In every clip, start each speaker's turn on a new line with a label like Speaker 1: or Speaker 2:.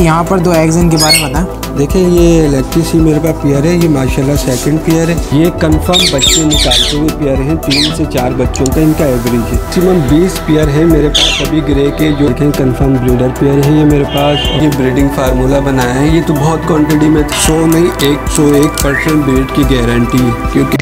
Speaker 1: यहाँ पर दो एग्स इनके बारे में बताएँ।
Speaker 2: देखिए, ये इलेक्ट्रिसी मेरे पास पेयर है, ये माशाल्लाह सेकंड पेयर है। ये कंफर्म बच्चे निकालते हुए पेयर हैं, तीन से चार बच्चों का इनका एवरेज है। मैक्सिमम बीस पेयर है मेरे पास अभी ग्रे के, जो देखें कंफर्म ब्रीडर पेयर है ये मेरे पास। ये ब्रीडिंग फार्मूला बनाया है, ये तो बहुत क्वान्टिटी में सौ नहीं, एक सौ एक परसेंट ब्रीड की गारंटी क्योंकि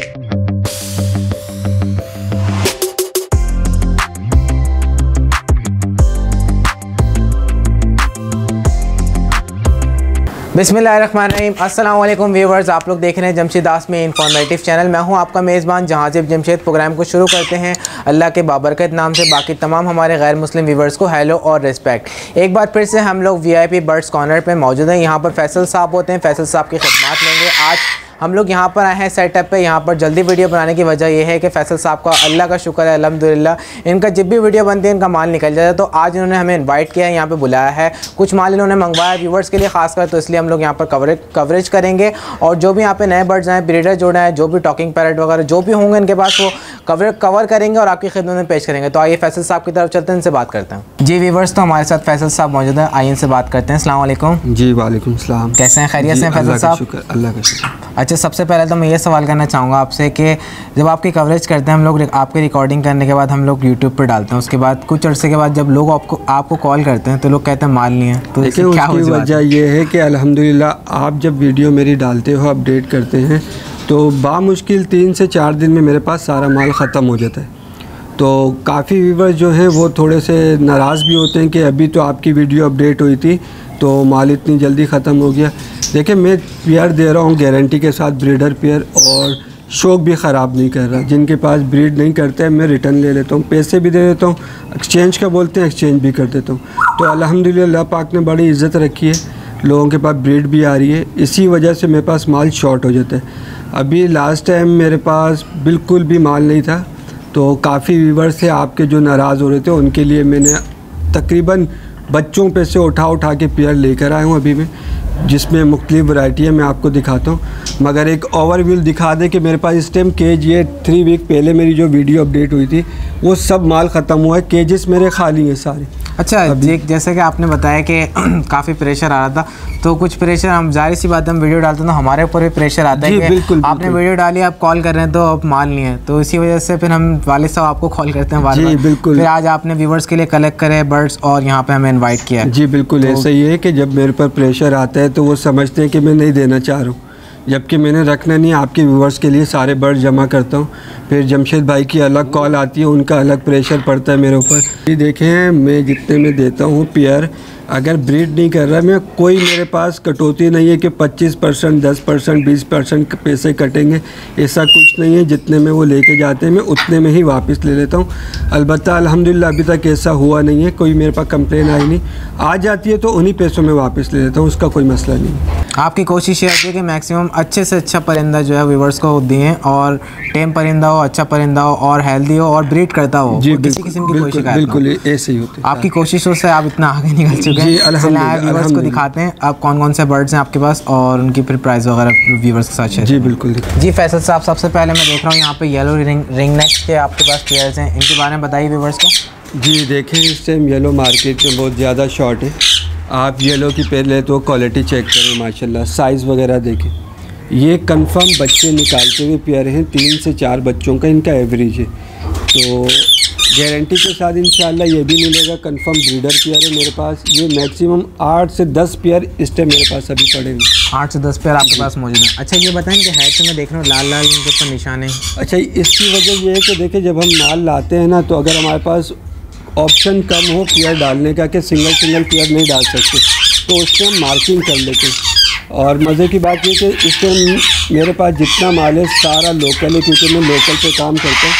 Speaker 1: बिसमीम अल्लाम व्यूवर्स, आप लोग देख रहे हैं जमशेद दास में इंफॉर्मेटिव चैनल। मैं हूँ आपका मेज़बान जहाजिब जमशेद। प्रोग्राम को शुरू करते हैं। अल्लाह के बाबरकत नाम से बाकी तमाम हमारे गैर मुस्लिम व्यूवर्स को हेलो और रिस्पेक्ट। एक बार फिर से हम लोग V I P birds corner पर मौजूद हैं। यहाँ पर फैसल साहब होते हैं। फैसल साहब की खदमात लेंगे। आज हम लोग यहाँ पर आए हैं सेटअप पे। यहाँ पर जल्दी वीडियो बनाने की वजह यह है कि फैसल साहब का अल्लाह का शुक्र है अलहमदिल्ला इनका जब भी वीडियो बनती है, इनका माल निकल जाता है। तो आज इन्होंने हमें इन्वाइट किया है, यहाँ पर बुलाया है। कुछ माल इन्होंने मंगवाया व्यूवर्स के लिए खासकर तो इसलिए हम लोग यहाँ पर कवरेज कवरेज करेंगे। और जो भी यहाँ पर नए बर्ड्स हैं ब्रीडर जोड़े हैं जो भी टॉकिंग पैरट वगैरह, जो भी होंगे इनके पास, वो कवर कवर करेंगे और आपकी खिदमत में पेश करेंगे। तो आइए फैसल साहब की तरफ़ चलते हैं इनसे बात करते हैं। जी व्यूवर्स तो हमारे साथ फैसल साहब मौजूद है। आइए इनसे बात करते हैं। अल्लाम
Speaker 2: जी वालेकुम सलाम।
Speaker 1: कैसे हैं? खैरियत से हैं फैसल साहब?
Speaker 2: अल्लाह का शुक्र।
Speaker 1: अच्छा सबसे पहले तो मैं ये सवाल करना चाहूँगा आपसे कि जब आपकी कवरेज करते हैं हम लोग आपके रिकॉर्डिंग करने के बाद हम लोग यूट्यूब पर डालते हैं। उसके बाद कुछ अर्से के बाद जब लोग आपको आपको कॉल करते हैं तो लोग कहते हैं माल नहीं है। तो
Speaker 2: देखिए क्या उसकी वजह ये है कि अलहमदिल्ला आप जब वीडियो मेरी डालते हो अपडेट करते हैं तो बामुश्किल तीन से चार दिन में मेरे पास सारा माल ख़त्म हो जाता है। तो काफ़ी व्यूवर्स जो हैं, वो थोड़े से नाराज़ भी होते हैं कि अभी तो आपकी वीडियो अपडेट हुई थी तो माल इतनी जल्दी ख़त्म हो गया। देखिए, मैं पेयर दे रहा हूँ गारंटी के साथ ब्रीडर पेयर और शौक भी ख़राब नहीं कर रहा। जिनके पास ब्रीड नहीं करते हैं, मैं रिटर्न ले लेता हूँ, पैसे भी दे देता हूँ एक्सचेंज का बोलते हैं एक्सचेंज भी कर देता हूँ। तो अल्हम्दुलिल्लाह, पाक ने बड़ी इज़्ज़त रखी है। लोगों के पास ब्रीड भी आ रही है। इसी वजह से मेरे पास माल शॉर्ट हो जाता है। अभी लास्ट टाइम मेरे पास बिल्कुल भी माल नहीं था तो काफ़ी व्यूवर्स थे, आपके जो नाराज़ हो रहे थे, उनके लिए मैंने तकरीबन बच्चों पे से उठा उठा के पेयर लेकर आया हूँ अभी मैं जिसमें मुख्तलिफ़ वैरायटी है, मैं आपको दिखाता हूँ। मगर एक ओवरव्यू दिखा दें कि मेरे पास इस टाइम केज ये थ्री वीक पहले मेरी जो वीडियो अपडेट हुई थी, वो सब माल ख़त्म हुआ है। केजेस मेरे खाली हैं सारे।
Speaker 1: अच्छा जैसे कि आपने बताया कि काफ़ी प्रेशर आ रहा था तो कुछ प्रेशर हम ज़ाहिर सी बात हम वीडियो डालते हैं तो हमारे ऊपर भी प्रेशर आता है कि बिल्कुल आपने वीडियो डाली आप कॉल कर रहे हैं तो अब माल नहीं है। तो इसी वजह से फिर हम वाले साहब आपको कॉल करते हैं जी बिल्कुल। फिर आज आपने व्यूवर्स के लिए कलेक्ट करे बर्ड्स और यहाँ पे हमें इन्वाइट किया
Speaker 2: जी बिल्कुल तो, ऐसा ही है कि जब मेरे पर प्रेशर आता है तो वो समझते हैं कि मैं नहीं देना चाह रहा हूँ। जबकि मैंने रखना नहीं, आपके व्यूवर्स के लिए सारे बर्ड जमा करता हूँ। फिर जमशेद भाई की अलग कॉल आती है, उनका अलग प्रेशर पड़ता है मेरे ऊपर। ये देखें, मैं जितने में देता हूँ पेयर अगर ब्रीड नहीं कर रहा, मैं कोई मेरे पास कटौती नहीं है कि 25 परसेंट, दस परसेंट, बीस परसेंट पैसे कटेंगे। ऐसा कुछ नहीं है, जितने में वो लेके जाते हैं, मैं उतने में ही वापस ले लेता हूँ। अलबत् अल्हम्दुलिल्लाह, अभी तक ऐसा हुआ नहीं है, कोई मेरे पास कंप्लेन आई नहीं। आ जाती है तो उन्हीं पैसों में वापस ले लेता हूँ, उसका कोई मसला नहीं।
Speaker 1: आपकी कोशिश ये है कि मैक्सिमम अच्छे से अच्छा परिंदा जो है व्यूवर्स को दिए और टेम परिंदा हो अच्छा परिंदा हो और हेल्दी हो और ब्रीड करता हो
Speaker 2: जी किसी किस्म की कोशिश बिल्कुल ऐसे ही होती
Speaker 1: है। आपकी कोशिशों से आप इतना आगे निकल चुके जी व्यूवर्स को दिखाते हैं आप कौन कौन से बर्ड्स हैं आपके पास और उनकी फिर प्राइस वगैरह व्यूवर्स के साथ
Speaker 2: जी बिल्कुल
Speaker 1: जी फैसल साहब सबसे पहले मैं देख रहा हूँ यहाँ पे येलो रिंग रिंग नेक्स के आपके पास पेयर्स हैं। इनके बारे में बताइए व्यूवर्स को।
Speaker 2: जी देखें इस टाइम येलो मार्केट में बहुत ज़्यादा शॉर्ट है। आप ये येलो की पहले तो क्वालिटी चेक करें माशाल्लाह साइज़ वगैरह देखें। ये कंफर्म बच्चे निकालते हुए पेयर हैं तीन से चार बच्चों का इनका एवरेज है। तो गारंटी के साथ इंशाल्लाह ये भी मिलेगा कंफर्म ब्रीडर पेयर है मेरे पास। ये मैक्सिमम आठ से दस पेयर इस टाइम मेरे पास अभी पड़े हैं।
Speaker 1: आठ से दस पेयर आपके पास मौजूद है। अच्छा ये बताएँ कि है तो मैं देख रहा हूँ लाल लाल इनके ऊपर निशान है।
Speaker 2: अच्छा इसकी वजह ये है कि देखिए जब हम माल लाते हैं ना तो अगर हमारे पास ऑप्शन कम हो पेयर डालने का कि सिंगल सिंगल पेयर नहीं डाल सकते। तो उस पर हम मार्किंग कर लेते और मज़े की बात ये कि इस टाइम मेरे पास जितना माल है सारा लोकल है क्योंकि मैं लोकल पे काम करता हूँ।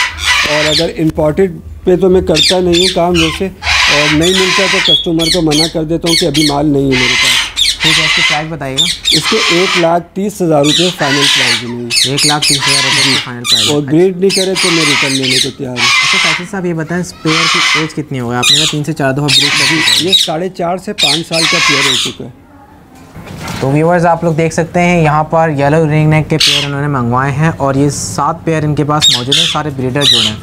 Speaker 2: और अगर इम्पोर्टेड पे तो मैं करता नहीं हूँ काम वैसे। और नहीं मिलता तो कस्टमर को मना कर देता हूँ कि अभी माल नहीं है मेरे पास।
Speaker 1: ठीक है इसकी प्राइस बताइएगा।
Speaker 2: इसके एक लाख तीस हज़ार रुपये फाइनल प्राइस
Speaker 1: एक लाख तीस हज़ार रुपये फाइनल प्राइस
Speaker 2: और ग्रेड नहीं करे तो मैं रिटर्न लेने को तैयार हूँ।
Speaker 1: अच्छा फैसल साहब ये बताएँ स्पेयर की एज कितनी होगा आपने तीन से चार दफ़ा ब्रेक
Speaker 2: कर ये साढ़े चार से पाँच साल का पेयर हो चुका है।
Speaker 1: तो व्यूवर्स आप लोग देख सकते हैं यहाँ पर येलो रिंग नेक के पेयर उन्होंने मंगवाए हैं और ये सात पेयर इनके पास मौजूद हैं सारे ब्रीडर जोड़े हैं।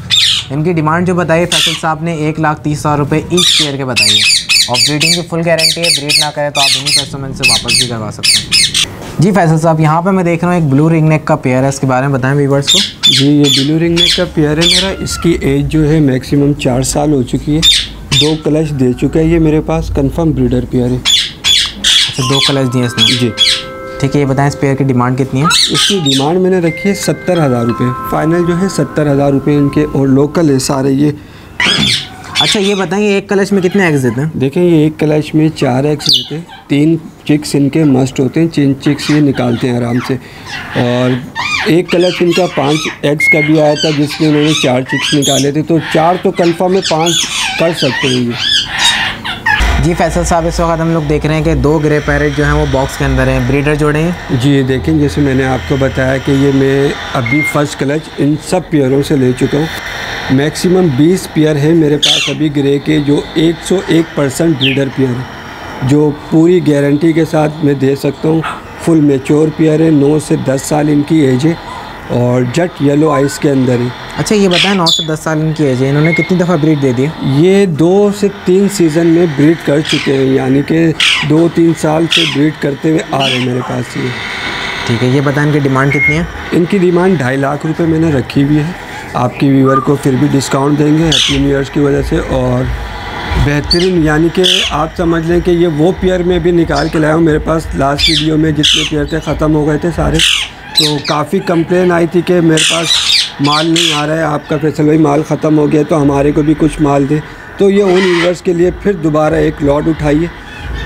Speaker 1: इनकी डिमांड जो बताई फैसल साहब ने एक लाख तीस हज़ार रुपये ईच पेयर के बताइए और ब्रीडिंग की फुल गारंटी है ब्रीड ना करे तो आप इन्हीं पैसों में इनसे वापस भी करवा सकते हैं। जी फैसल साहब यहाँ पर मैं देख रहा हूँ एक ब्लू रिंग नेक का पेयर है इसके बारे में बताएँ व्यूवर्स को।
Speaker 2: जी ये ब्लू रिंग नेक का पेयर है मेरा इसकी एज जो है मैक्सिमम चार साल हो चुकी है। दो क्लच दे चुका है ये मेरे पास कंफर्म ब्रीडर पेयर। है
Speaker 1: अच्छा दो क्लच दिए इसने?
Speaker 2: जी।
Speaker 1: ठीक है ये बताएँ इस पेयर की डिमांड कितनी है?
Speaker 2: इसकी डिमांड मैंने रखी है सत्तर हज़ार रुपये फ़ाइनल जो है सत्तर हज़ार रुपये इनके और लोकल है सारे ये।
Speaker 1: अच्छा ये बताइए एक कलश में कितने एग्स देते हैं?
Speaker 2: देखें ये एक क्लच में चार एग्स देते हैं। तीन चिक्स इनके मस्ट होते हैं तीन चिक्स ये निकालते हैं आराम से। और एक क्लच इनका पाँच एग्स का भी आया था जिसमें उन्होंने चार चिक्स निकाले थे। तो चार तो कंफर्म है पाँच कर सकते हैं ये।
Speaker 1: जी फैसल साहब इस वक्त हम लोग देख रहे हैं कि दो ग्रे पैरेट जो हैं वो बॉक्स के अंदर हैं। ब्रीडर जोड़े हैं।
Speaker 2: जी ये देखें जैसे मैंने आपको बताया कि ये मैं अभी फ़र्स्ट क्लच इन सब पेयरों से ले चुका हूँ। मैक्सिमम 20 पेयर हैं मेरे पास अभी ग्रे के जो 101 परसेंट ब्रीडर पेयर है जो पूरी गारंटी के साथ मैं दे सकता हूँ। फुल मेच्योर पेयर है नौ से 10 साल इनकी एज है और जट येलो आइस के अंदर है।
Speaker 1: अच्छा ये बताएँ नौ से दस साल इनकी एज है इन्होंने कितनी दफ़ा ब्रीड दे दी?
Speaker 2: ये दो से तीन सीज़न में ब्रीड कर चुके हैं यानी कि दो तीन साल से ब्रीड करते हुए आ रहे हैं मेरे पास ये।
Speaker 1: ठीक है ये बताएँ इनकी डिमांड कितनी है?
Speaker 2: इनकी डिमांड ढाई लाख रुपए मैंने रखी हुई है। आपकी व्यूअर को फिर भी डिस्काउंट देंगे हैप्पी न्यू ईयर्स की वजह से और बेहतरीन, यानी कि आप समझ लें कि ये वो पेयर में भी निकाल के लाया हूँ। मेरे पास लास्ट वीडियो में जितने पेयर थे, ख़त्म हो गए थे सारे। तो काफ़ी कंप्लेन आई थी कि मेरे पास माल नहीं आ रहा है। आपका फैसल भाई, माल ख़त्म हो गया तो हमारे को भी कुछ माल दे। तो ये उन यूनिवर्स के लिए फिर दोबारा एक लॉट उठाइए।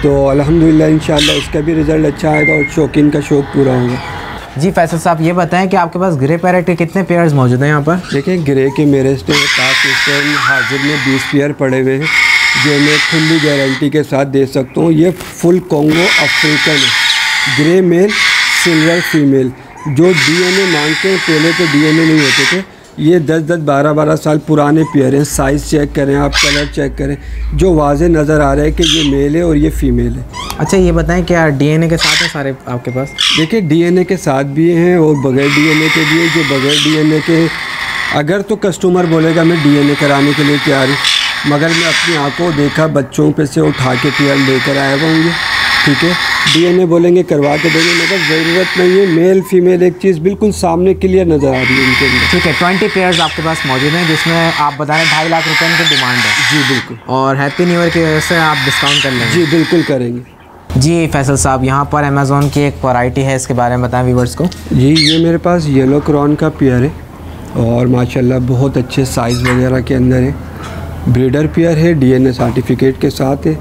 Speaker 2: तो अल्हम्दुलिल्लाह इंशाल्लाह इसका भी रिज़ल्ट अच्छा आएगा और शौकीन का शौक पूरा होगा।
Speaker 1: जी फैसल साहब, ये बताएँ कि आपके पास ग्रे पैरेट के कितने पेयर्स मौजूद हैं यहाँ पर?
Speaker 2: देखिए, ग्रे के मेरे पास हाजिर में बीस पेयर पड़े हुए हैं, जो मैं फुल्ली गारंटी के साथ दे सकता हूँ। ये full Congo African grey male silver female जो डीएनए मांगते हैं, पहले तो डीएनए नहीं होते थे। ये दस दस बारह बारह साल पुराने पेयर हैं। साइज़ चेक करें आप कलर चेक करें। जो वाजे नज़र आ रहा है कि ये मेल है और ये फ़ीमेल है।
Speaker 1: अच्छा ये बताएँ क्या डीएनए के साथ हैं सारे आपके पास?
Speaker 2: देखिए डीएनए के साथ भी हैं और बगैर डीएनए के भी हैं। जो बगैर डीएनए के अगर तो कस्टमर बोलेगा मैं डीएनए कराने के लिए तैयार हूँ। मगर मैं अपनी आँखों देखा बच्चों पे से उठा के पेयर लेकर आया हुआ हूँ। ठीक है? डीएनए बोलेंगे करवा के देंगे मगर ज़रूरत नहीं है। मेल फीमेल एक चीज़ बिल्कुल सामने क्लियर नज़र आ रही है इनके अंदर।
Speaker 1: ठीक है ट्वेंटी पेयर्स आपके पास मौजूद हैं जिसमें आप बता रहे हैं ढाई लाख रुपये इनकी डिमांड है।
Speaker 2: जी बिल्कुल।
Speaker 1: और हैप्पी न्यू ईयर की वजह से आप डिस्काउंट कर लेंगे।
Speaker 2: जी बिल्कुल करेंगे।
Speaker 1: जी फैसल साहब यहाँ पर अमेज़ोन की एक वैरायटी है इसके बारे में बताएँ व्यूवर्स को।
Speaker 2: जी ये मेरे पास येलो क्रॉन का पेयर है और माशाल्लाह बहुत अच्छे साइज़ वगैरह के अंदर है। ब्रीडर पेयर है डीएनए सर्टिफिकेट के साथ है।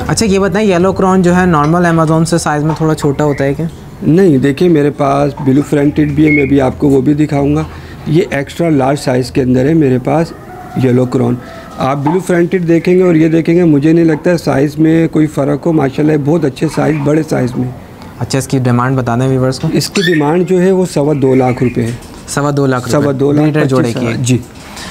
Speaker 1: अच्छा ये बताएँ येलो क्रॉन जो है नॉर्मल अमेज़ोन से साइज़ में थोड़ा छोटा होता है क्या?
Speaker 2: नहीं देखिए मेरे पास ब्लू फ्रंटेड भी है मैं भी आपको वो भी दिखाऊँगा। ये एक्स्ट्रा लार्ज साइज़ के अंदर है मेरे पास येलो क्रॉन आप ब्लू फ्रंटेड देखेंगे और ये देखेंगे मुझे नहीं लगता साइज़ में कोई फ़र्क हो माशाल्लाह बहुत अच्छे साइज़ बड़े साइज़ में।
Speaker 1: अच्छा इसकी डिमांड बता दें व्यूवर्स को।
Speaker 2: इसकी डिमांड जो है वो सवा दो लाख रुपये है।
Speaker 1: सवा दो लाख
Speaker 2: सवा दो लाख
Speaker 1: जोड़े की
Speaker 2: जी।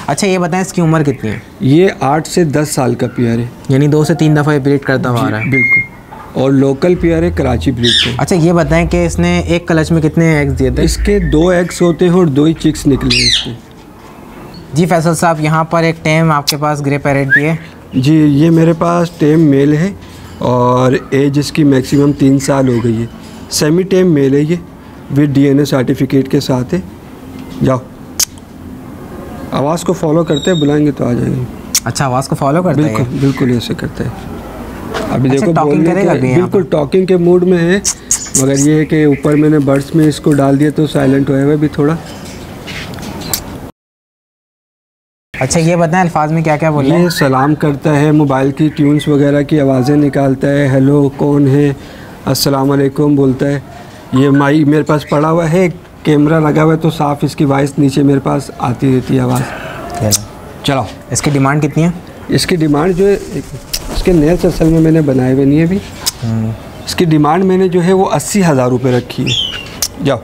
Speaker 1: अच्छा ये बताएँ इसकी उम्र कितनी है?
Speaker 2: ये आठ से दस साल का पेयर है।
Speaker 1: यानी दो से तीन दफ़ा ये ब्रीड करता हुआ रहा है।
Speaker 2: बिल्कुल। और लोकल पियर है कराची ब्रीड का
Speaker 1: अच्छा ये बताएँ कि इसने एक क्लच में कितने एग्स दिए थे?
Speaker 2: इसके दो एग्स होते हैं और दो ही चिक्स निकले हैं इसके।
Speaker 1: जी फैसल साहब यहाँ पर एक टेम आपके पास ग्रे पैरेट भी है।
Speaker 2: जी ये मेरे पास टेम मेल है और एज इसकी मैक्सिमम तीन साल हो गई है। सेमी टेम मेल है ये। विद डीएनए सर्टिफिकेट के साथ है। जाओ। आवाज़ को फॉलो करते हैं बुलाएँगे तो आ जाएँगे।
Speaker 1: अच्छा आवाज़ को फॉलो करता है?
Speaker 2: बिल्कुल बिल्कुल ऐसे करते हैं। अभी
Speaker 1: अच्छा,
Speaker 2: देखो
Speaker 1: करेगा भी
Speaker 2: बिल्कुल टॉकिंग के मूड में है मगर ये है कि ऊपर मैंने बर्ड्स में इसको डाल दिया तो साइलेंट हुआ है भी थोड़ा।
Speaker 1: अच्छा ये बताएँ अल्फाज में क्या क्या बोल रहे हैं?
Speaker 2: ये सलाम करता है मोबाइल की ट्यून्स वगैरह की आवाज़ें निकालता है हेलो कौन है? अस्सलाम वालेकुम बोलता है। ये माई मेरे पास पड़ा हुआ है कैमरा लगा हुआ है तो साफ़ इसकी वॉइस नीचे मेरे पास आती रहती है आवाज़। चलो।
Speaker 1: इसकी डिमांड कितनी है?
Speaker 2: इसकी डिमांड जो है इसके नेल्स असल में मैंने बनाए हुए नहीं है अभी। इसकी डिमांड मैंने जो है वो अस्सी हज़ार रुपये रखी है। जाओ।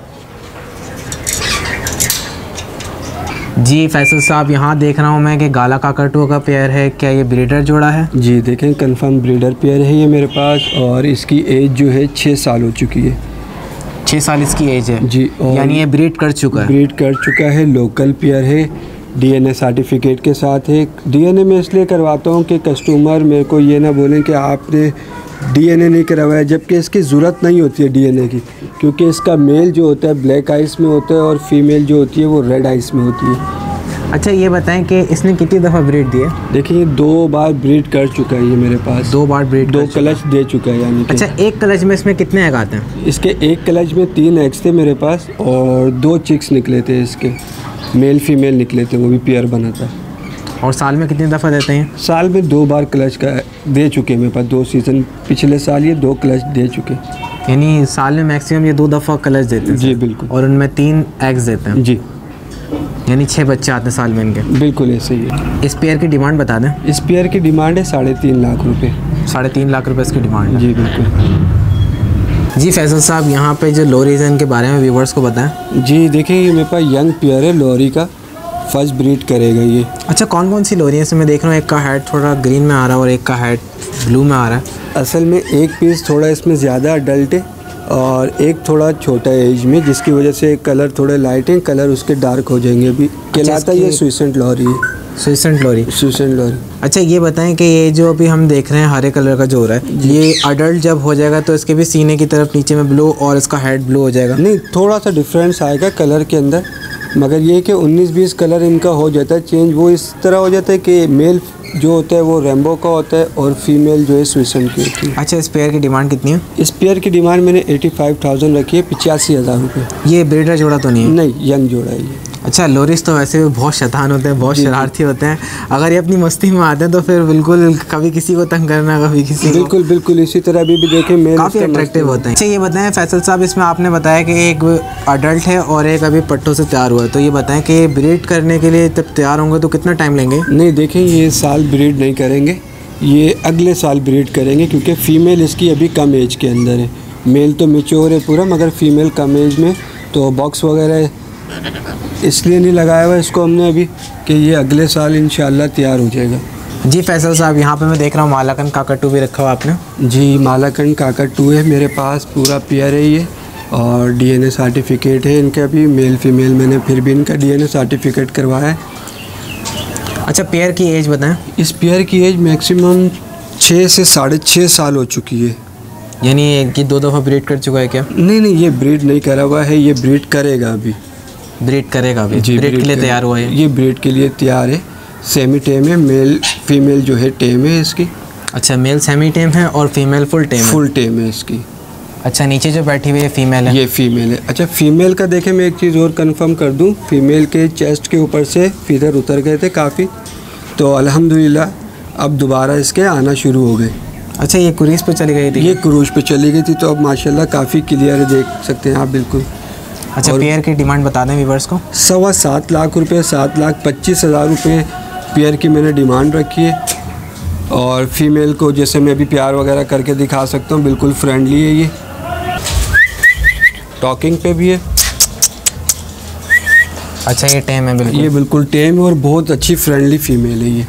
Speaker 1: जी फैसल साहब यहाँ देख रहा हूँ मैं कि गाला काकटू का पेयर है। क्या ये ब्रीडर जोड़ा है?
Speaker 2: जी देखें कंफर्म ब्रीडर पेयर है ये मेरे पास और इसकी एज जो है छः साल हो चुकी है।
Speaker 1: छः साल इसकी एज है।
Speaker 2: जी और
Speaker 1: यानी ये ब्रीड कर चुका है।
Speaker 2: ब्रीड कर चुका है लोकल पेयर है डीएनए सर्टिफिकेट के साथ है। डीएनए में इसलिए करवाता हूँ कि कस्टमर मेरे को ये ना बोलें कि आपने डीएनए नहीं करवाया जबकि इसकी ज़रूरत नहीं होती है डीएनए की क्योंकि इसका मेल जो होता है ब्लैक आइस में होता है और फीमेल जो होती है वो रेड आइस में होती है।
Speaker 1: अच्छा ये बताएँ कि इसने कितनी दफ़ा ब्रीड दी है
Speaker 2: देखिए ये दो बार ब्रीड कर चुका है ये मेरे पास।
Speaker 1: दो बार ब्रीड
Speaker 2: दो क्लच दे चुका है यानी
Speaker 1: अच्छा एक क्लच में इसमें कितने एग आते हैं?
Speaker 2: इसके एक क्लच में तीन एग्स थे मेरे पास और दो चिक्स निकले थे इसके। मेल फीमेल निकले थे वो भी पेयर बना था।
Speaker 1: और साल में कितनी दफ़ा देते हैं?
Speaker 2: साल में दो बार क्लच का दे चुके हैं मेरे पास दो सीज़न पिछले साल ये दो क्लच दे चुके।
Speaker 1: यानी साल में मैक्सिमम ये दो दफ़ा क्लच देते हैं।
Speaker 2: जी बिल्कुल।
Speaker 1: और उनमें तीन एग्स देते हैं।
Speaker 2: जी।
Speaker 1: यानी छः बच्चे आते हैं साल में इनके।
Speaker 2: बिल्कुल ऐसे ही है।
Speaker 1: इस पेयर की डिमांड बता दें।
Speaker 2: इस पेयर की डिमांड है साढ़े तीन लाख रुपए।
Speaker 1: साढ़े तीन लाख रुपए इसकी डिमांड है।
Speaker 2: जी बिल्कुल।
Speaker 1: जी फैसल साहब यहाँ पे जो लो रीज़न इनके बारे में व्यूवर्स को बताएँ।
Speaker 2: जी देखिए ये मेरे पास यंग पेयर है लोरी का। फ़र्स्ट ब्रीड करेगा ये।
Speaker 1: अच्छा कौन कौन सी लोरी है? इसमें मैं देख रहा हूँ एक का हेड थोड़ा ग्रीन में आ रहा है और एक का हेड ब्लू में आ रहा है।
Speaker 2: असल में एक पीस थोड़ा इसमें ज़्यादा अडल्ट है। और एक थोड़ा छोटा एज में जिसकी वजह से कलर थोड़े लाइट हैं कलर उसके डार्क हो जाएँगे अभी। कहलाता ये स्विसेंट लॉरी है
Speaker 1: स्विसेंट लोरी
Speaker 2: स्विसेंट लॉरी
Speaker 1: अच्छा ये बताएँ कि ये जो अभी हम देख रहे हैं हरे कलर का जो हो रहा है ये अडल्ट जब हो जाएगा तो इसके भी सीने की तरफ़ नीचे में ब्लू और इसका हेड ब्लू हो जाएगा?
Speaker 2: नहीं थोड़ा सा डिफरेंस आएगा कलर के अंदर। मगर ये कि 19-20 कलर इनका हो जाता है चेंज वो इस तरह हो जाता है कि मेल जो होता है वो रेम्बो का होता है और फीमेल जो है स्विशन की होती है।
Speaker 1: अच्छा स्पेयर पेयर की डिमांड कितनी है?
Speaker 2: स्पेयर पेयर की डिमांड मैंने 85,000 रखी है पिचासी हज़ार रुपये
Speaker 1: ये ब्रीडर जोड़ा तो नहीं है?
Speaker 2: नहीं यंग जोड़ा है ये।
Speaker 1: अच्छा लोरिस तो वैसे भी बहुत शैतान होते हैं बहुत शरारती होते हैं। अगर ये अपनी मस्ती में आते हैं तो फिर बिल्कुल कभी किसी को तंग करना कभी किसी को
Speaker 2: बिल्कुल बिल्कुल इसी तरह अभी भी देखें मेल
Speaker 1: काफ़ी अट्रैक्टिव होते हैं। अच्छा ये बताएँ फैसल साहब इसमें आपने बताया कि एक अडल्ट है और एक अभी पट्टों से तैयार हुआ है। तो ये बताएँ कि ब्रीड करने के लिए जब तैयार होंगे तो कितना टाइम लेंगे?
Speaker 2: नहीं देखें ये साल ब्रीड नहीं करेंगे। ये अगले साल ब्रीड करेंगे क्योंकि फ़ीमेल इसकी अभी कम एज के अंदर है। मेल तो मेच्योर है पूरा मगर फ़ीमेल कम एज में तो बॉक्स वगैरह इसलिए नहीं लगाया हुआ इसको हमने अभी कि ये अगले साल इन तैयार हो जाएगा।
Speaker 1: जी फैसल साहब यहाँ पे मैं देख रहा हूँ मालाकन काकाटू भी रखा हुआ आपने।
Speaker 2: जी मालाकंड काका टू है मेरे पास पूरा पेयर है ये और डीएनए सर्टिफिकेट है इनका भी मेल फीमेल मैंने फिर भी इनका डीएनए सर्टिफिकेट करवाया है।
Speaker 1: अच्छा पेयर की एज बताएँ।
Speaker 2: इस पेयर की एज मैक्सिमम छः से साढ़े छः साल हो चुकी है।
Speaker 1: यानी कि दो दफ़ा ब्रीड कर चुका है क्या?
Speaker 2: नहीं नहीं ये ब्रीड नहीं करा हुआ है ये ब्रीड करेगा अभी।
Speaker 1: ब्रीड करेगा अभी? ब्रीड के लिए तैयार हुआ है?
Speaker 2: ये ब्रीड के लिए तैयार है। सेमी टेम है मेल फीमेल जो है टेम है इसकी।
Speaker 1: अच्छा मेल सेमी टेम है और फीमेल फुल टेम है?
Speaker 2: फुल टेम है इसकी।
Speaker 1: अच्छा नीचे जो बैठी हुई है फीमेल है?
Speaker 2: ये फीमेल है। अच्छा फीमेल का देखें मैं एक चीज़ और कंफर्म कर दूँ। फीमेल के चेस्ट के ऊपर से फिदर उतर गए थे काफ़ी। तो अल्हम्दुलिल्लाह अब दोबारा इसके आना शुरू हो गए।
Speaker 1: अच्छा ये कुरीस पे चली गई थी?
Speaker 2: ये क्रूज पे चली गई थी तो अब माशाल्लाह काफ़ी क्लियर है देख सकते हैं आप बिल्कुल।
Speaker 1: अच्छा पेयर की डिमांड बता दें व्यूवर्स को।
Speaker 2: सवा सात लाख रुपये सात लाख पच्चीस हज़ार रुपये पेयर की मैंने डिमांड रखी है। और फीमेल को जैसे मैं अभी प्यार वगैरह करके दिखा सकता हूँ बिल्कुल फ्रेंडली है ये। टॉकिंग पे भी है।
Speaker 1: अच्छा ये टेम है बिल्कुल।
Speaker 2: ये बिल्कुल टेम है और बहुत अच्छी फ्रेंडली फीमेल है ये।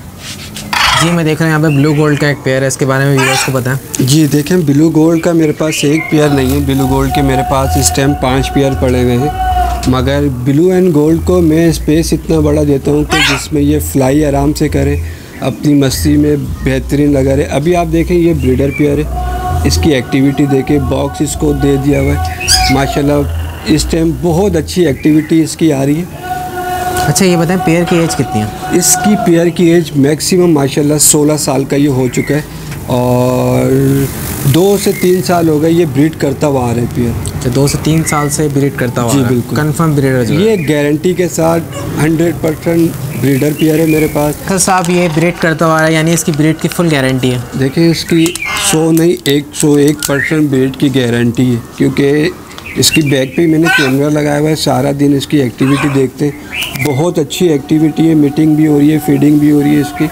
Speaker 1: जी, मैं देख रहा हूँ यहाँ पे ब्लू गोल्ड का एक पेयर है, इसके बारे में व्यूवर्स को बताएँ
Speaker 2: जी, देखें ब्लू गोल्ड का मेरे पास एक पेयर नहीं है। ब्लू गोल्ड के मेरे पास इस टाइम पाँच पेयर पड़े हुए हैं। मगर ब्लू एंड गोल्ड को मैं स्पेस इतना बड़ा देता हूँ कि जिसमें ये फ्लाई आराम से करे, अपनी मस्ती में बेहतरीन लगा रहे। अभी आप देखें, ये ब्रीडर पेयर है। इसकी एक्टिविटी देखें बॉक्स इसको दे दिया हुआ है। माशाल्लाह, इस टाइम बहुत अच्छी एक्टिविटी इसकी आ रही है।
Speaker 1: अच्छा ये बताएँ पेयर की एज कितनी है?
Speaker 2: इसकी पेयर की एज मैक्सिमम माशाल्लाह 16 साल का ये हो चुका है और दो से तीन साल हो गए ये ब्रीड करता हुआ आ रहा है पेयर
Speaker 1: अच्छा दो से तीन साल से ब्रीड करता हुआ
Speaker 2: जी, बिल्कुल।
Speaker 1: कंफर्म ब्रीडर
Speaker 2: ये गारंटी के साथ 100 परसेंट ब्रीडर पेयर है मेरे पास।
Speaker 1: सर साहब ये ब्रीड करता हुआ है यानी इसकी ब्रीड की फुल गारंटी है।
Speaker 2: देखिए इसकी 100 नहीं 101 परसेंट ब्रीड की गारंटी है क्योंकि इसकी बैक पे मैंने कैमरा लगाया हुआ है सारा दिन इसकी एक्टिविटी देखते हैं। बहुत अच्छी एक्टिविटी है मीटिंग भी हो रही है फीडिंग भी हो रही है इसकी।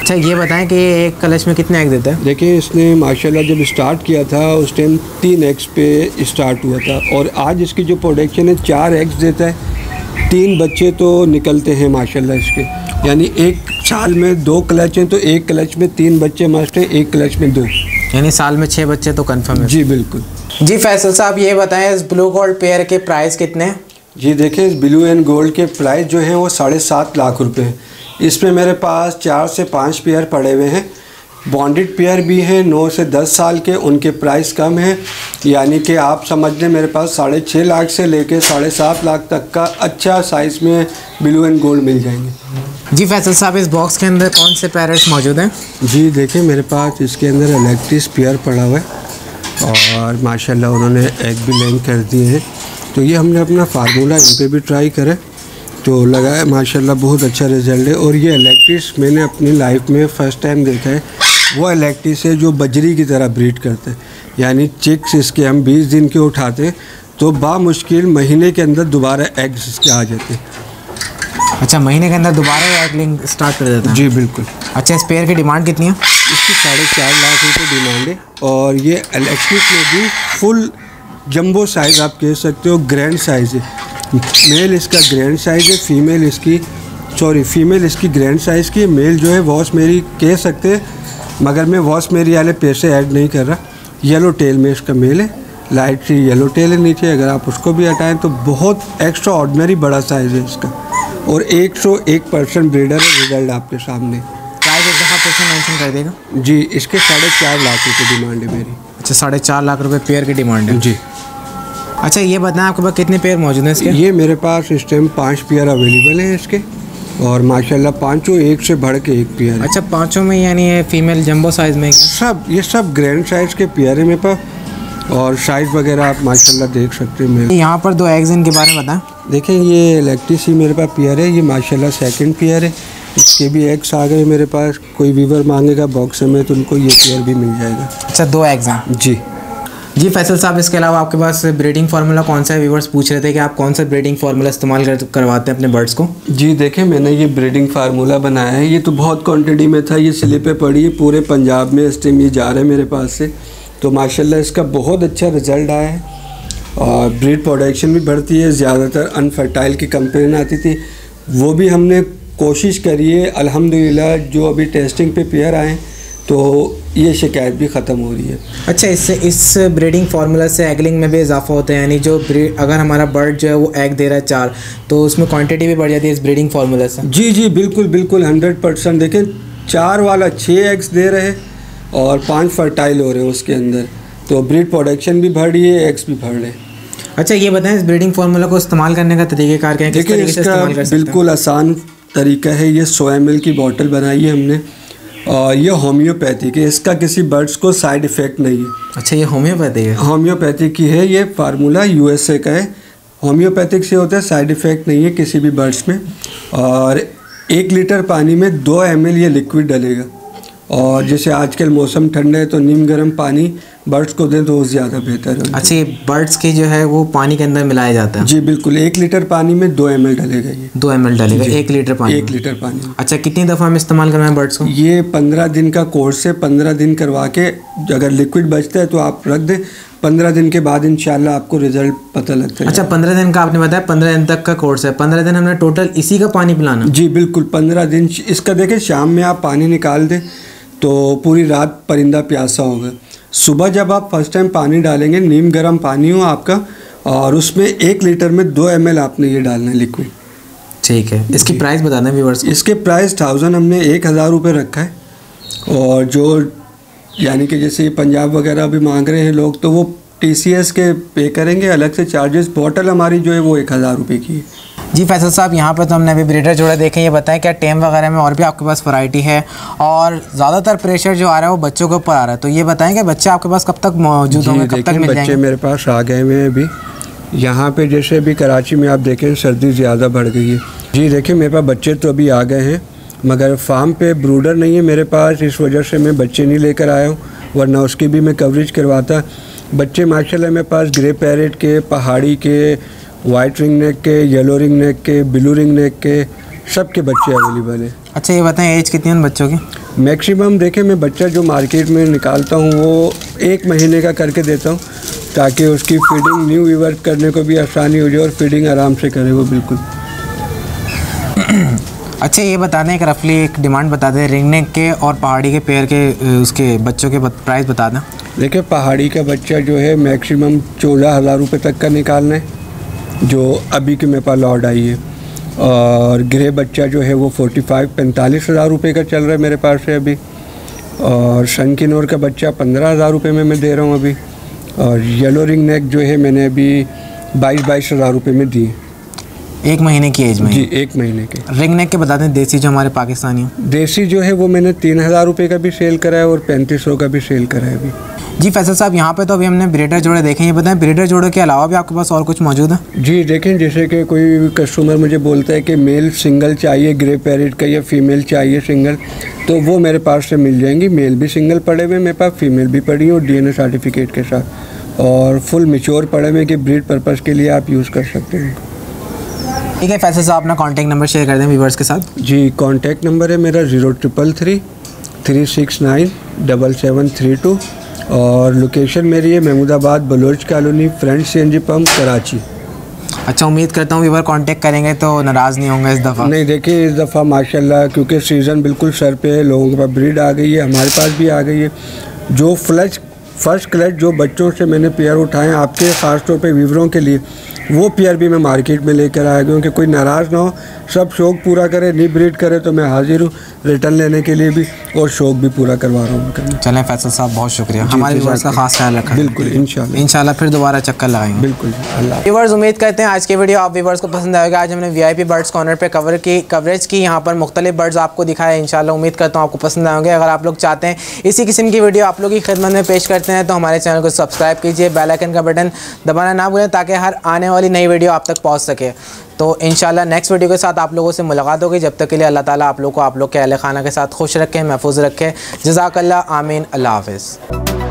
Speaker 1: अच्छा ये बताएँ कि एक कलश में कितने एग देता है?
Speaker 2: देखिए इसने माशाल्लाह जब स्टार्ट किया था उस टाइम तीन एक्स पे स्टार्ट हुआ था। और आज इसकी जो प्रोडक्शन है चार एक्स देता है। तीन बच्चे तो निकलते हैं माशाल्लाह इसके। यानी एक साल में दो क्लच हैं तो एक क्लच में तीन बच्चे मस्ट हैं एक क्लच में दो।
Speaker 1: यानी साल में छः बच्चे तो कन्फर्म है।
Speaker 2: जी बिल्कुल।
Speaker 1: जी फैसल साहब ये बताएँ इस ब्लू गोल्ड पेयर के प्राइस कितने हैं?
Speaker 2: जी देखिए इस ब्लू एंड गोल्ड के प्राइस जो हैं वो साढ़े सात लाख रुपए हैं। इसमें मेरे पास चार से पाँच पेयर पड़े हुए हैं। बॉन्डेड पेयर भी हैं नौ से दस साल के उनके प्राइस कम है। यानी कि आप समझ लें मेरे पास साढ़े छः लाख से लेके साढ़े सात लाख तक का अच्छा साइज़ में ब्लू एंड गोल्ड मिल जाएँगे।
Speaker 1: जी फैसल साहब इस बॉक्स के अंदर कौन से पैरट्स मौजूद हैं?
Speaker 2: जी देखिए मेरे पास इसके अंदर इलेक्ट्रिक पेयर पड़ा हुआ है। और माशाल्लाह उन्होंने एग भी लैंड कर दिए हैं। तो ये हमने अपना फार्मूला इन पर भी ट्राई करें। तो लगाया माशाल्लाह बहुत अच्छा रिज़ल्ट है। और ये इलेक्ट्रिस मैंने अपनी लाइफ में फ़र्स्ट टाइम देखा है। वो इलेक्ट्रिस है जो बजरी की तरह ब्रीड करते हैं। यानी चिक्स इसके हम 20 दिन के उठाते हैं तो बामुश्किल महीने के अंदर दोबारा एग्स इसके आ जाते हैं।
Speaker 1: अच्छा महीने के अंदर दोबारा एग लिंग स्टार्ट कर देता है?
Speaker 2: जी बिल्कुल।
Speaker 1: अच्छा इस पेयर की डिमांड कितनी है?
Speaker 2: इसकी साढ़े चार लाख रुपये डिमांड है। और ये इलेक्ट्रिक में भी फुल जंबो साइज़ आप कह सकते हो ग्रैंड साइज़ है। मेल इसका ग्रैंड साइज़ है फीमेल इसकी सॉरी फीमेल इसकी ग्रैंड साइज़ की मेल जो है वॉश मेरी कह सकते हैं, मगर मैं वॉश मेरी वाले पैसे ऐड नहीं कर रहा। येलो टेल में इसका मेल है लाइट सी येलो टेल है नीचे, अगर आप उसको भी हटाएँ तो बहुत एक्स्ट्रा ऑर्डनरी बड़ा साइज़ है इसका। और 101 परसेंट ब्रीडर है रिज़ल्ट आपके सामने।
Speaker 1: प्राइस एक दफ़ा फिर से मेंशन कर देगा
Speaker 2: जी इसके साढ़े चार लाख रुपये डिमांड है मेरी।
Speaker 1: अच्छा साढ़े चार लाख रुपए पेयर की डिमांड है?
Speaker 2: जी।
Speaker 1: अच्छा ये बताएँ आपके पास कितने पेयर मौजूद हैं इसके?
Speaker 2: ये मेरे पास इस टाइम पाँच पेयर अवेलेबल हैं इसके और माशाल्लाह पाँचों एक से बढ़ के एक पेयर
Speaker 1: अच्छा पाँचों में यानी ये फीमेल जंबो साइज़ में
Speaker 2: सब ये सब ग्रैंड साइज़ के पेयर है मेरे पास और साइज़ वगैरह आप माशाल्लाह देख सकते हैं। मेरे
Speaker 1: यहाँ पर दो एग्स इनके बारे में बताएँ।
Speaker 2: देखें ये इलेक्ट्रिक ही मेरे पास पेयर है ये माशाल्लाह सेकंड पेयर है। इसके भी एग्स आ गए मेरे पास। कोई वीवर मांगेगा बॉक्स में तो उनको ये पेयर भी मिल जाएगा।
Speaker 1: अच्छा दो एग्स हैं।
Speaker 2: जी।
Speaker 1: जी फैसल साहब इसके अलावा आपके पास ब्रीडिंग फार्मूला कौन सा है? व्यूवर्स पूछ रहे थे कि आप कौन सा ब्रीडिंग फार्मूला इस्तेमाल कर करवाते हैं अपने बर्ड्स को?
Speaker 2: जी देखें मैंने ये ब्रीडिंग फार्मूला बनाया है। ये तो बहुत क्वांटिटी में था ये स्लिपें पड़ी है पूरे पंजाब में इस टाइम ये जा रहे हैं मेरे पास से। तो माशाल्लाह इसका बहुत अच्छा रिज़ल्ट आया है। और ब्रीड प्रोडक्शन भी बढ़ती है ज़्यादातर अनफर्टाइल की कंप्लेन आती थी। वो भी हमने कोशिश करिए अल्हम्दुलिल्लाह जो अभी टेस्टिंग पे पेयर आए तो ये शिकायत भी ख़त्म हो रही है।
Speaker 1: अच्छा इससे इस ब्रीडिंग फार्मूला से एगलिंग में भी इजाफा होता है यानी जो ब्रीड अगर हमारा बर्ड जो है वो एग दे रहा है चार तो उसमें क्वांटिटी भी बढ़ जाती है इस ब्रीडिंग फार्मूला से?
Speaker 2: जी जी बिल्कुल बिल्कुल हंड्रेड परसेंट देखें चार वाला छः एग्स दे रहे हैं और पाँच फर्टाइल हो रहे हैं उसके अंदर। तो ब्रीड प्रोडक्शन भी बढ़ रही है एग्स भी बढ़ रहे हैं।
Speaker 1: अच्छा ये बताएँ इस ब्रीडिंग फार्मूला को इस्तेमाल करने का तरीक़ेकार क्या है
Speaker 2: देखिए इसका
Speaker 1: हैं?
Speaker 2: बिल्कुल आसान तरीका है ये सौ एम की बॉटल बनाई है हमने। और ये होम्योपैथी की इसका किसी बर्ड्स को साइड इफ़ेक्ट नहीं है।
Speaker 1: अच्छा ये होम्योपैथी है?
Speaker 2: होम्योपैथी की है ये फार्मूला यूएसए का है। होम्योपैथिक से होता है साइड इफ़ेक्ट नहीं है किसी भी बर्ड्स में। और एक लीटर पानी में दो एमएल ये लिक्विड डलेगा। और जैसे आजकल मौसम ठंडा है तो नीम गर्म पानी बर्ड्स को दें तो वो ज़्यादा बेहतर है।
Speaker 1: अच्छा ये बर्ड्स के जो है वो पानी के अंदर मिलाया जाता है?
Speaker 2: जी बिल्कुल। एक लीटर पानी में दो एम डलेगा ये
Speaker 1: दो एमएल डालेगा एक लीटर पानी
Speaker 2: एक लीटर पानी।
Speaker 1: अच्छा कितनी दफ़ा हम इस्तेमाल करवाएँ बर्ड्स को?
Speaker 2: ये पंद्रह दिन का कोर्स है पंद्रह दिन करवा के अगर लिक्विड बचता है तो आप रख दें। पंद्रह दिन के बाद इंशाल्लाह आपको रिज़ल्ट पता लगता है।
Speaker 1: अच्छा पंद्रह दिन का आपने बताया पंद्रह दिन तक का कोर्स है। पंद्रह दिन हमने टोटल इसी का पानी पिलाना?
Speaker 2: जी बिल्कुल। पंद्रह दिन इसका देखें शाम में आप पानी निकाल दें। तो पूरी रात परिंदा प्यासा होगा। सुबह जब आप फ़र्स्ट टाइम पानी डालेंगे नीम गर्म पानी हो आपका और उसमें एक लीटर में दो एमएल आपने ये डालना है लिक्विड
Speaker 1: ठीक है। इसकी प्राइस बताना है व्यूवर्स
Speaker 2: इसके प्राइस थाउज़ेंड हमने एक हज़ार रुपये रखा है। और जो यानी कि जैसे पंजाब वगैरह भी मांग रहे हैं लोग तो वो टीसीएस के पे करेंगे अलग से चार्जेस बॉटल हमारी जो है वो एक हज़ार रुपये की है।
Speaker 1: जी फैसल साहब यहाँ पर तो हमने अभी ब्रीडर जोड़ा देखे ये बताएँ क्या टेम वगैरह में और भी आपके पास वैरायटी है? और ज़्यादातर प्रेशर जो आ रहा है वो बच्चों के ऊपर आ रहा है तो ये बताएँ कि बच्चे आपके पास कब तक मौजूद होंगे कब तक मिल
Speaker 2: बच्चे मेरे पास आ गए हुए हैं अभी। यहाँ पे जैसे अभी कराची में आप देखें सर्दी ज़्यादा बढ़ गई है। जी देखिए मेरे पास बच्चे तो अभी आ गए हैं मगर फार्म पे ब्रूडर नहीं है मेरे पास इस वजह से मैं बच्चे नहीं लेकर आया हूँ वरना उसकी भी मैं कवरेज करवाता। बच्चे माशाल्लाह मेरे पास ग्रे पैरेट के पहाड़ी के वाइट रिंग नेक के येलो रिंग नेक के ब्लू रिंग नेक के सब के बच्चे अवेलेबल हैं।
Speaker 1: अच्छा ये बताएँ एज कितनी है उन बच्चों की?
Speaker 2: मैक्सिमम देखें मैं बच्चा जो मार्केट में निकालता हूँ वो एक महीने का करके देता हूँ ताकि उसकी फीडिंग न्यू वीवर करने को भी आसानी हो जाए और फीडिंग आराम से करे वो बिल्कुल।
Speaker 1: अच्छा ये बता दें एक रफली एक डिमांड बता दें रिंग नेक के और पहाड़ी के पेड़ के उसके बच्चों के प्राइस बता दें।
Speaker 2: देखिए पहाड़ी का बच्चा जो है मैक्सिमम चौदह हज़ार रुपये तक का निकालना है जो अभी के मेरे पास लॉर्ड आई है। और ग्रे बच्चा जो है वो फोर्टी फाइव पैंतालीस हज़ार रुपये का चल रहा है मेरे पास से अभी। और शंकिनोर का बच्चा पंद्रह हज़ार रुपये में मैं दे रहा हूँ अभी। और येलो रिंग नेक जो है मैंने अभी बाईस बाईस हज़ार रुपये में दी
Speaker 1: एक महीने की एज में?
Speaker 2: जी एक महीने के।
Speaker 1: रिंग नेक के बता दें देसी जो हमारे पाकिस्तानी
Speaker 2: देसी जो है वो मैंने तीन हज़ार रुपये का भी सेल करा है और पैंतीस सौ का भी सेल करा है अभी।
Speaker 1: जी फैसल साहब यहाँ पे तो अभी हमने ब्रीडर जोड़े देखे हैं। ये बताएँ ब्रीडर जोड़े के अलावा भी आपके पास और कुछ मौजूद है?
Speaker 2: जी देखें जैसे कि कोई कस्टमर मुझे बोलता है कि मेल सिंगल चाहिए ग्रे पैरेट का या फीमेल चाहिए सिंगल तो वो मेरे पास से मिल जाएँगी। मेल भी सिंगल पड़े हुए मेरे पास फीमेल भी पड़ी है और डीएनए सर्टिफिकेट के साथ। और फुल मिच्योर पड़े हुए कि ब्रीड पर्पज़ के लिए आप यूज़ कर सकते हैं।
Speaker 1: ठीक है फैसल साहब अपना कॉन्टैक्ट नंबर शेयर कर दें व्यूवर्स के साथ।
Speaker 2: जी कॉन्टैक्ट नंबर है मेरा zero triple three three six nine double seven three two और लोकेशन मेरी है Mahmudabad Baloch colony friend C N G pump Karachi.
Speaker 1: अच्छा उम्मीद करता हूँ व्यूवर कांटेक्ट करेंगे तो नाराज़ नहीं होंगे इस दफ़ा।
Speaker 2: नहीं देखिए इस दफ़ा माशाल्लाह क्योंकि सीज़न बिल्कुल सर पे है लोगों के पास ब्रीड आ गई है हमारे पास भी आ गई है। जो फ्लश फ़र्स्ट क्लच जो बच्चों से मैंने पेयर उठाए आपके ख़ास तौर पे वीवरों के लिए वो पेयर भी मैं मार्केट में लेकर आया क्योंकि कोई नाराज़ ना हो। सब शौक पूरा करे नी ब्रीड करे तो मैं हाजिर हूँ रिटर्न लेने के लिए भी और शौक भी पूरा करवा रहा हूँ
Speaker 1: चलें फैसल साहब बहुत शुक्रिया। हमारे व्यूवर्स का खास ख्याल रखा
Speaker 2: बिल्कुल इंशाल्लाह।
Speaker 1: इंशाल्लाह फिर दोबारा चक्कर लगाएँगे।
Speaker 2: बिल्कुल अल्लाह।
Speaker 1: व्यूवर्स उम्मीद करते हैं आज की वीडियो आप व्यूवर्स को पसंद आएगा। आज हमने V I P birds corner पर कवर की कवरेज की। यहाँ पर मुख्तलिफ़ बर्ड्स आपको दिखाए। इंशाल्लाह उम्मीद करता हूँ आपको पसंद आएँगे। अगर आप लोग चाहते हैं इसी किस्म की वीडियो आप लोग की खिदमत में पेश करते हैं तो हमारे चैनल को सब्सक्राइब कीजिए, बेल आइकन का बटन दबाना ना भूलें, ताकि हर आने वाली नई वीडियो आप तक पहुँच सके। तो इंशाल्लाह नेक्स्ट वीडियो के साथ आप लोगों से मुलाकात होगी। जब तक के लिए अल्लाह ताला आप लोग को, आप लोग के अहल खाना के साथ खुश रखें, महफूज रखें। जजाकल्ला आमीन, अल्लाह हाफिज़।